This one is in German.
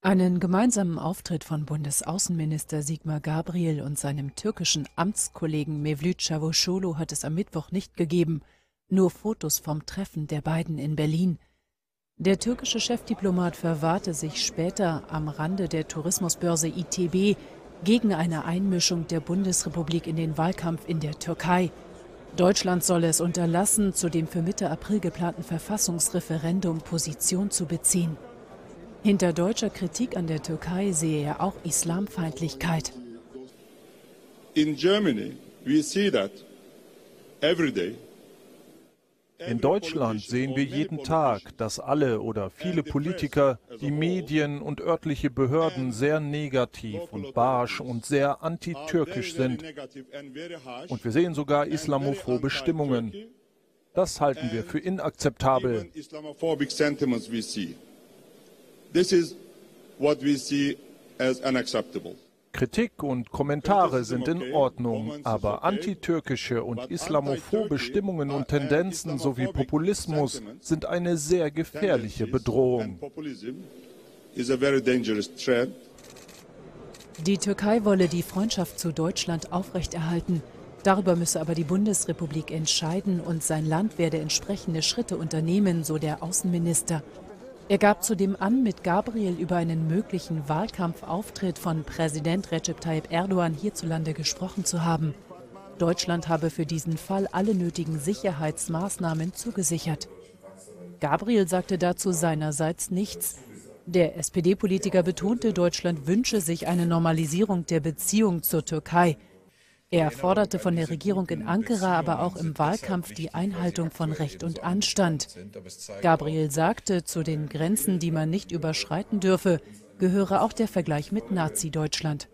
Einen gemeinsamen Auftritt von Bundesaußenminister Sigmar Gabriel und seinem türkischen Amtskollegen Mevlüt Çavuşoğlu hat es am Mittwoch nicht gegeben, nur Fotos vom Treffen der beiden in Berlin. Der türkische Chefdiplomat verwahrte sich später am Rande der Tourismusbörse ITB gegen eine Einmischung der Bundesrepublik in den Wahlkampf in der Türkei. Deutschland solle es unterlassen, zu dem für Mitte April geplanten Verfassungsreferendum Position zu beziehen. Hinter deutscher Kritik an der Türkei sehe er auch Islamfeindlichkeit. In Germany we see that every day in Deutschland sehen wir jeden Tag, dass alle oder viele Politiker, die Medien und örtliche Behörden sehr negativ und barsch und sehr antitürkisch sind. Und wir sehen sogar islamophobe Stimmungen. Das halten wir für inakzeptabel. This is what we see as unacceptable. Kritik und Kommentare sind in Ordnung, aber antitürkische und islamophobe Stimmungen und Tendenzen sowie Populismus sind eine sehr gefährliche Bedrohung. Die Türkei wolle die Freundschaft zu Deutschland aufrechterhalten. Darüber müsse aber die Bundesrepublik entscheiden und sein Land werde entsprechende Schritte unternehmen, so der Außenminister. Er gab zudem an, mit Gabriel über einen möglichen Wahlkampfauftritt von Präsident Recep Tayyip Erdogan hierzulande gesprochen zu haben. Deutschland habe für diesen Fall alle nötigen Sicherheitsmaßnahmen zugesichert. Gabriel sagte dazu seinerseits nichts. Der SPD-Politiker betonte, Deutschland wünsche sich eine Normalisierung der Beziehung zur Türkei. Er forderte von der Regierung in Ankara aber auch im Wahlkampf die Einhaltung von Recht und Anstand. Gabriel sagte, zu den Grenzen, die man nicht überschreiten dürfe, gehöre auch der Vergleich mit Nazi-Deutschland.